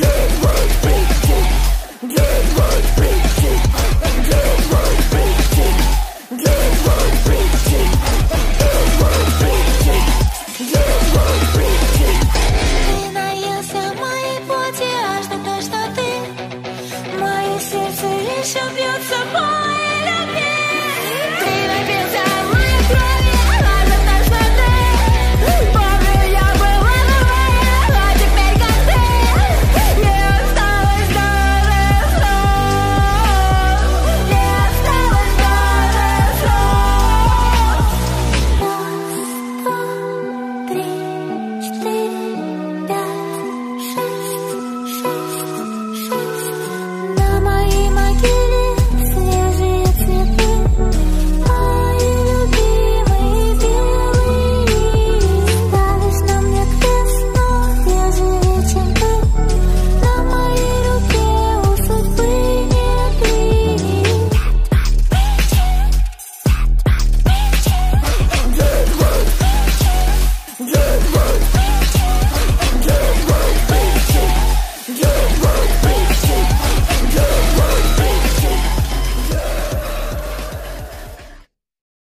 Yeah, right.